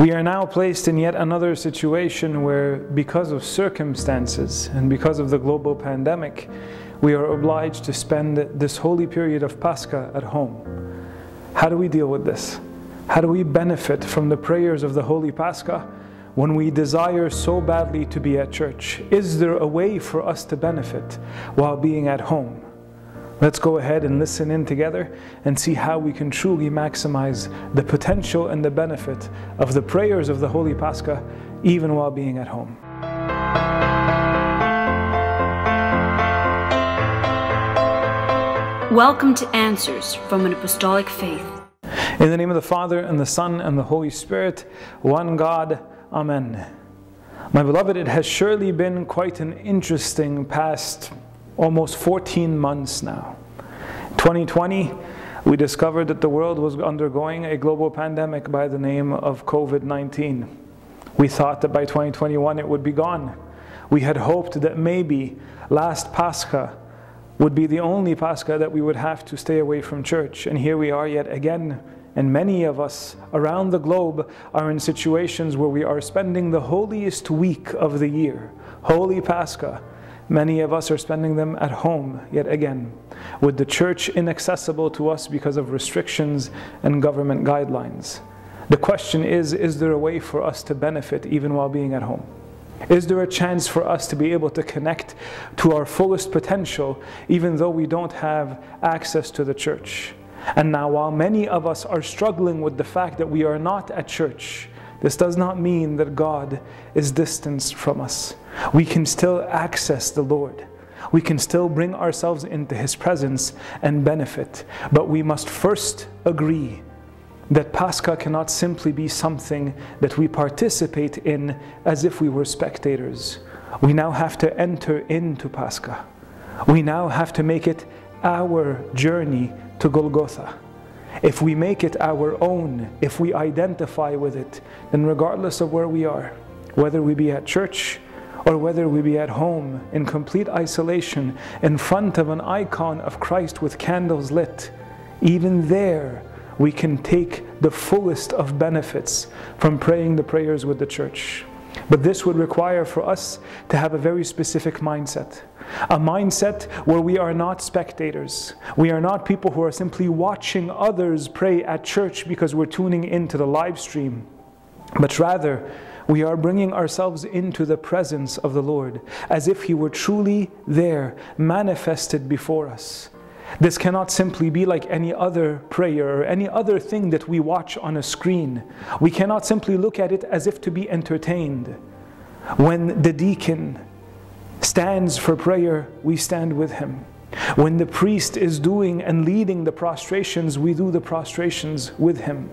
We are now placed in yet another situation where, because of circumstances and because of the global pandemic, we are obliged to spend this holy period of Pascha at home. How do we deal with this? How do we benefit from the prayers of the Holy Pascha when we desire so badly to be at church? Is there a way for us to benefit while being at home? Let's go ahead and listen in together and see how we can truly maximize the potential and the benefit of the prayers of the Holy Pascha even while being at home. Welcome to Answers from an Apostolic Faith. In the name of the Father, and the Son, and the Holy Spirit, one God, Amen. My beloved, it has surely been quite an interesting past almost 14 months now. 2020, we discovered that the world was undergoing a global pandemic by the name of COVID 19. We thought that by 2021 it would be gone. We had hoped that maybe last Pascha would be the only Pascha that we would have to stay away from church. And here we are yet again. And many of us around the globe are in situations where we are spending the holiest week of the year, Holy Pascha, Many of us are spending them at home yet again, with the church inaccessible to us because of restrictions and government guidelines. The question is is there a way for us to benefit even while being at home? Is there a chance for us to be able to connect to our fullest potential even though we don't have access to the church? And now, while many of us are struggling with the fact that we are not at church, this does not mean that God is distanced from us. We can still access the Lord. We can still bring ourselves into His presence and benefit. But we must first agree that Pascha cannot simply be something that we participate in as if we were spectators. We now have to enter into Pascha. We now have to make it our journey to Golgotha. If we make it our own, if we identify with it, then regardless of where we are, whether we be at church or whether we be at home in complete isolation in front of an icon of Christ with candles lit, even there we can take the fullest of benefits from praying the prayers with the church. But this would require for us to have a very specific mindset. A mindset where we are not spectators. We are not people who are simply watching others pray at church because we're tuning into the live stream. But rather, we are bringing ourselves into the presence of the Lord as if He were truly there, manifested before us. This cannot simply be like any other prayer or any other thing that we watch on a screen. We cannot simply look at it as if to be entertained. When the deacon stands for prayer, we stand with him. When the priest is doing and leading the prostrations, we do the prostrations with him.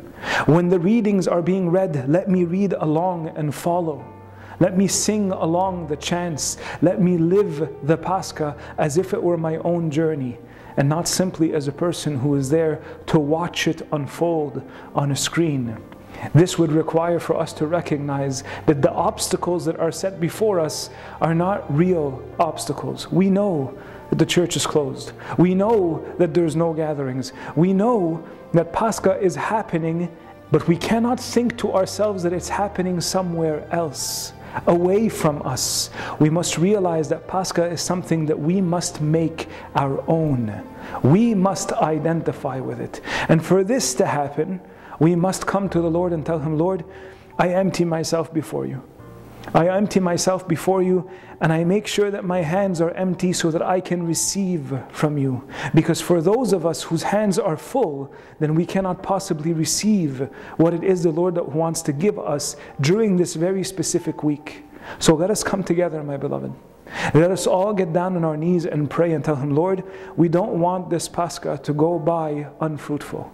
When the readings are being read, let me read along and follow. Let me sing along the chants. Let me live the Pascha as if it were my own journey and not simply as a person who is there to watch it unfold on a screen. This would require for us to recognize that the obstacles that are set before us are not real obstacles. We know that the church is closed. We know that there's no gatherings. We know that Pascha is happening, but we cannot think to ourselves that it's happening somewhere else away from us. We must realize that Pascha is something that we must make our own. We must identify with it. And for this to happen, we must come to the Lord and tell Him, Lord, I empty myself before you. I empty myself before you and I make sure that my hands are empty so that I can receive from you. Because for those of us whose hands are full, then we cannot possibly receive what it is the Lord that wants to give us during this very specific week. So let us come together, my beloved. Let us all get down on our knees and pray and tell Him, Lord, we don't want this Pascha to go by unfruitful.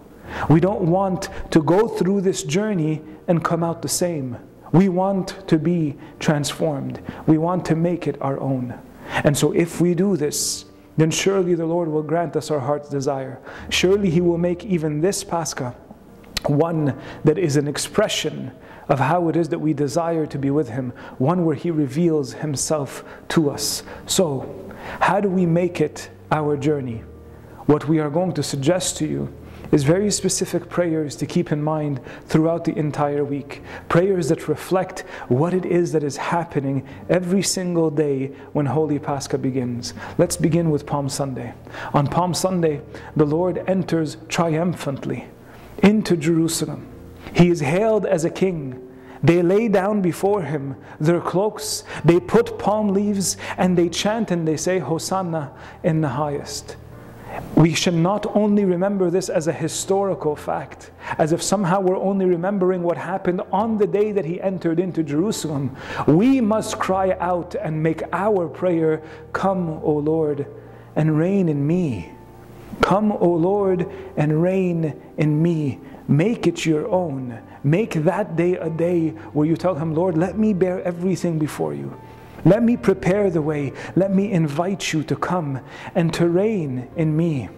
We don't want to go through this journey and come out the same. We want to be transformed. We want to make it our own. And so if we do this, then surely the Lord will grant us our heart's desire. Surely He will make even this Pascha one that is an expression of how it is that we desire to be with Him, one where He reveals Himself to us. So, how do we make it our journey? What we are going to suggest to you is very specific prayers to keep in mind throughout the entire week. Prayers that reflect what it is that is happening every single day when Holy Pascha begins. Let's begin with Palm Sunday. On Palm Sunday, the Lord enters triumphantly into Jerusalem. He is hailed as a king. They lay down before him their cloaks, they put palm leaves, and they chant and they say, Hosanna in the highest. We should not only remember this as a historical fact, as if somehow we're only remembering what happened on the day that he entered into Jerusalem. We must cry out and make our prayer, Come, O Lord, and reign in me. Come, O Lord, and reign in me. Make it your own. Make that day a day where you tell him, Lord, let me bear everything before you. Let me prepare the way. Let me invite you to come and to reign in me.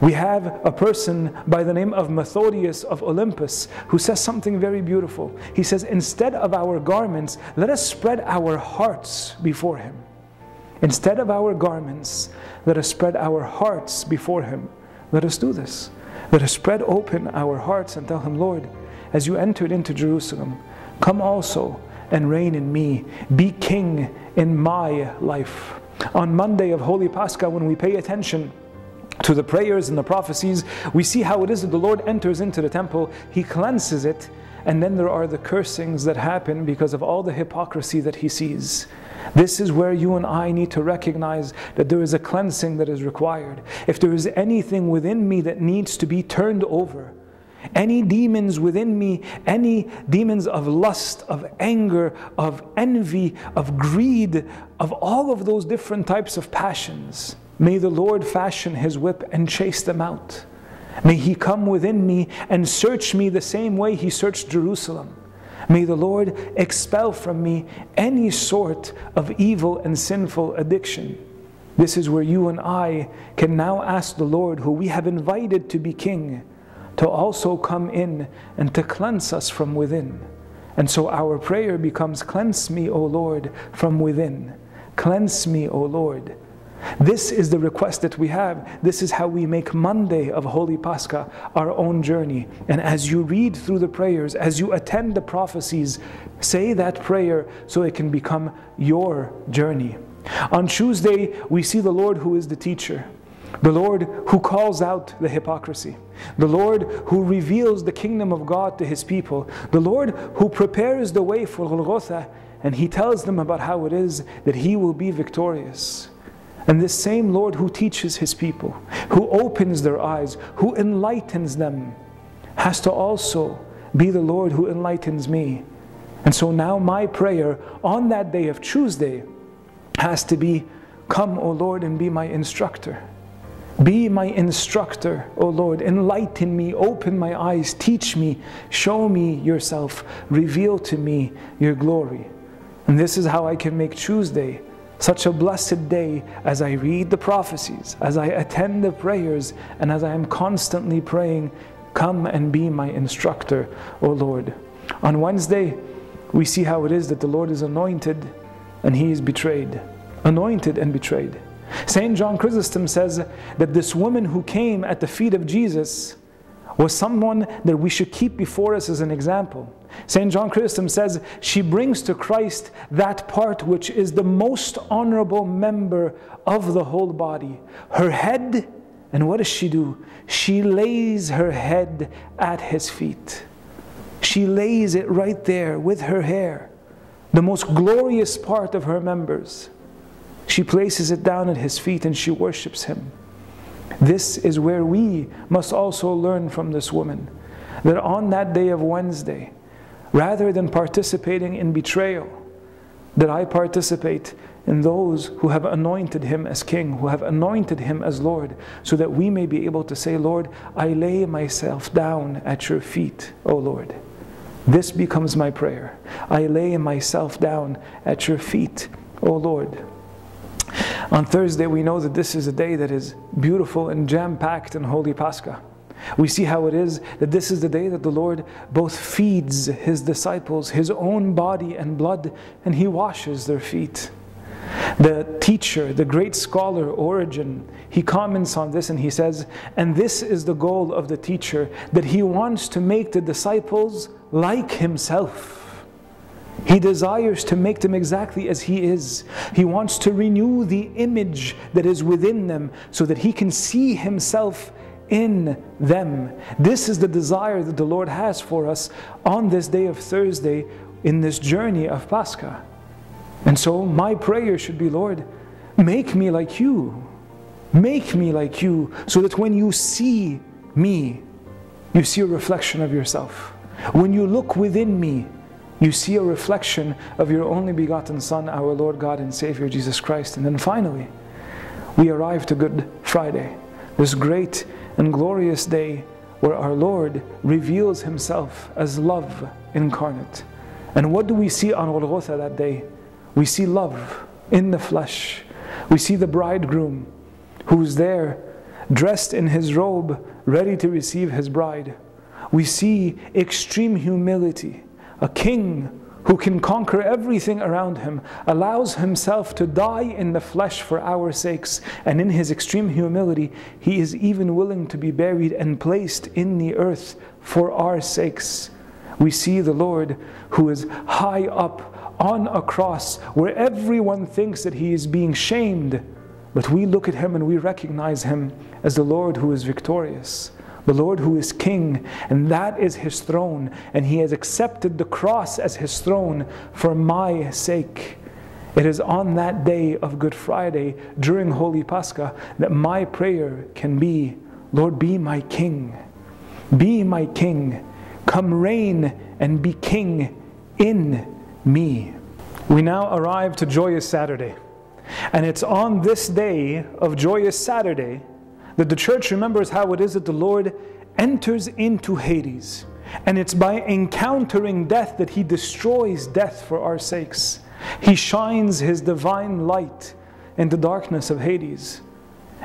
We have a person by the name of Methodius of Olympus who says something very beautiful. He says, Instead of our garments, let us spread our hearts before him. Instead of our garments, let us spread our hearts before him. Let us do this. Let us spread open our hearts and tell him, Lord, as you entered into Jerusalem, come also and reign in me. Be king in my life. On Monday of Holy Pascha, when we pay attention to the prayers and the prophecies, we see how it is that the Lord enters into the temple, He cleanses it, and then there are the cursings that happen because of all the hypocrisy that He sees. This is where you and I need to recognize that there is a cleansing that is required. If there is anything within me that needs to be turned over, any demons within me, any demons of lust, of anger, of envy, of greed, of all of those different types of passions, may the Lord fashion his whip and chase them out. May he come within me and search me the same way he searched Jerusalem. May the Lord expel from me any sort of evil and sinful addiction. This is where you and I can now ask the Lord, who we have invited to be king to also come in and to cleanse us from within. And so our prayer becomes Cleanse me, O Lord, from within. Cleanse me, O Lord. This is the request that we have. This is how we make Monday of Holy Pascha our own journey. And as you read through the prayers, as you attend the prophecies, say that prayer so it can become your journey. On Tuesday, we see the Lord who is the teacher the Lord who calls out the hypocrisy, the Lord who reveals the kingdom of God to his people, the Lord who prepares the way for Golgotha, and he tells them about how it is that he will be victorious. And this same Lord who teaches his people, who opens their eyes, who enlightens them, has to also be the Lord who enlightens me. And so now my prayer on that day of Tuesday has to be Come, O Lord, and be my instructor. Be my instructor, O Lord. Enlighten me, open my eyes, teach me, show me yourself, reveal to me your glory. And this is how I can make Tuesday such a blessed day as I read the prophecies, as I attend the prayers, and as I am constantly praying, Come and be my instructor, O Lord. On Wednesday, we see how it is that the Lord is anointed and he is betrayed. Anointed and betrayed. St. John Chrysostom says that this woman who came at the feet of Jesus was someone that we should keep before us as an example. St. John Chrysostom says she brings to Christ that part which is the most honorable member of the whole body, her head. And what does she do? She lays her head at his feet. She lays it right there with her hair, the most glorious part of her members. She places it down at his feet and she worships him. This is where we must also learn from this woman that on that day of Wednesday, rather than participating in betrayal, that I participate in those who have anointed him as king, who have anointed him as Lord, so that we may be able to say, Lord, I lay myself down at your feet, O Lord. This becomes my prayer. I lay myself down at your feet, O Lord. On Thursday, we know that this is a day that is beautiful and jam packed in Holy Pascha. We see how it is that this is the day that the Lord both feeds his disciples his own body and blood, and he washes their feet. The teacher, the great scholar Origen, he comments on this and he says, And this is the goal of the teacher, that he wants to make the disciples like himself. He desires to make them exactly as He is. He wants to renew the image that is within them so that He can see Himself in them. This is the desire that the Lord has for us on this day of Thursday in this journey of Pascha. And so my prayer should be, Lord, make me like you. Make me like you so that when you see me, you see a reflection of yourself. When you look within me, you see a reflection of your only begotten Son, our Lord God and Savior Jesus Christ. And then finally, we arrive to Good Friday, this great and glorious day where our Lord reveals Himself as love incarnate. And what do we see on Golgotha that day? We see love in the flesh. We see the bridegroom who's there, dressed in his robe, ready to receive his bride. We see extreme humility a king who can conquer everything around him, allows himself to die in the flesh for our sakes, and in his extreme humility, he is even willing to be buried and placed in the earth for our sakes. We see the Lord who is high up on a cross where everyone thinks that he is being shamed, but we look at him and we recognize him as the Lord who is victorious the Lord who is king, and that is his throne. And he has accepted the cross as his throne for my sake. It is on that day of Good Friday, during Holy Pascha, that my prayer can be Lord, be my king. Be my king. Come reign and be king in me. We now arrive to Joyous Saturday. And it's on this day of Joyous Saturday that the church remembers how it is that the Lord enters into Hades. And it's by encountering death that he destroys death for our sakes. He shines his divine light in the darkness of Hades.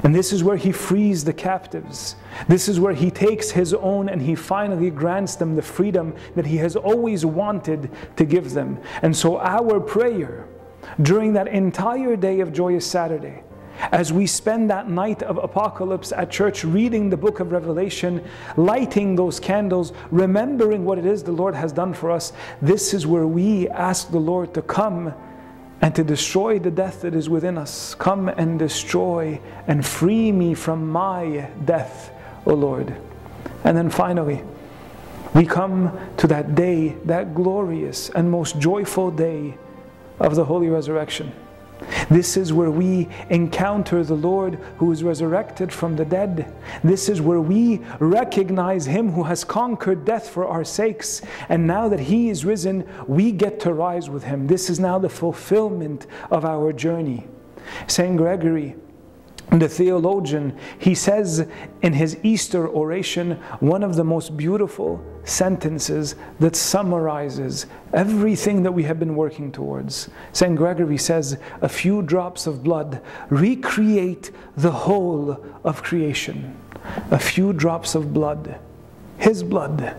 And this is where he frees the captives. This is where he takes his own and he finally grants them the freedom that he has always wanted to give them. And so, our prayer during that entire day of Joyous Saturday as we spend that night of apocalypse at church reading the book of Revelation, lighting those candles, remembering what it is the Lord has done for us, this is where we ask the Lord to come and to destroy the death that is within us. Come and destroy and free me from my death, O Lord. And then finally, we come to that day, that glorious and most joyful day of the Holy Resurrection. This is where we encounter the Lord who is resurrected from the dead. This is where we recognize Him who has conquered death for our sakes. And now that He is risen, we get to rise with Him. This is now the fulfillment of our journey. St. Gregory the theologian, he says in his Easter oration one of the most beautiful sentences that summarizes everything that we have been working towards. St. Gregory says, A few drops of blood recreate the whole of creation. A few drops of blood, his blood,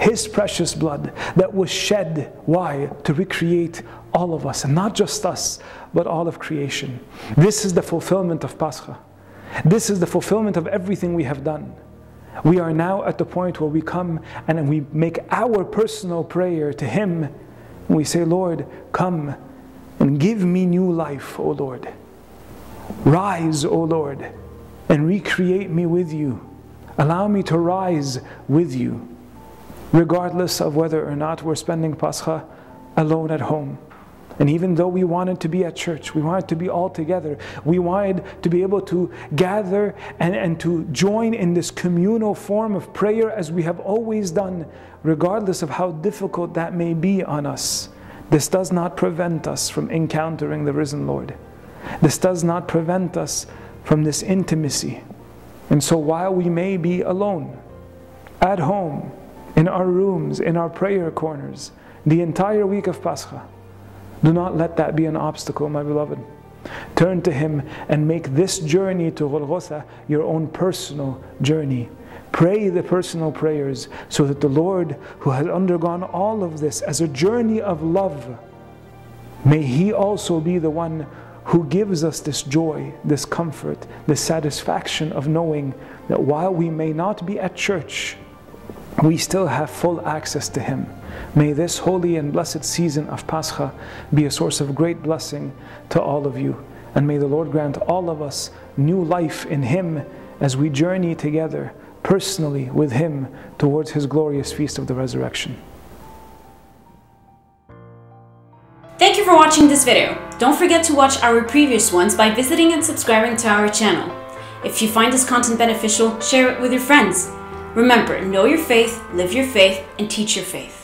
his precious blood that was shed. Why? To recreate all of us, and not just us, but all of creation. This is the fulfillment of Pascha. This is the fulfillment of everything we have done. We are now at the point where we come and we make our personal prayer to Him. We say, Lord, come and give me new life, O Lord. Rise, O Lord, and recreate me with you. Allow me to rise with you, regardless of whether or not we're spending Pascha alone at home. And even though we wanted to be at church, we wanted to be all together, we wanted to be able to gather and, and to join in this communal form of prayer as we have always done, regardless of how difficult that may be on us. This does not prevent us from encountering the risen Lord. This does not prevent us from this intimacy. And so while we may be alone, at home, in our rooms, in our prayer corners, the entire week of Pascha, do not let that be an obstacle, my beloved. Turn to Him and make this journey to Golgotha your own personal journey. Pray the personal prayers so that the Lord, who has undergone all of this as a journey of love, may He also be the one who gives us this joy, this comfort, this satisfaction of knowing that while we may not be at church, we still have full access to Him. May this holy and blessed season of Pascha be a source of great blessing to all of you. And may the Lord grant all of us new life in Him as we journey together personally with Him towards His glorious feast of the resurrection. Thank you for watching this video. Don't forget to watch our previous ones by visiting and subscribing to our channel. If you find this content beneficial, share it with your friends. Remember, know your faith, live your faith, and teach your faith.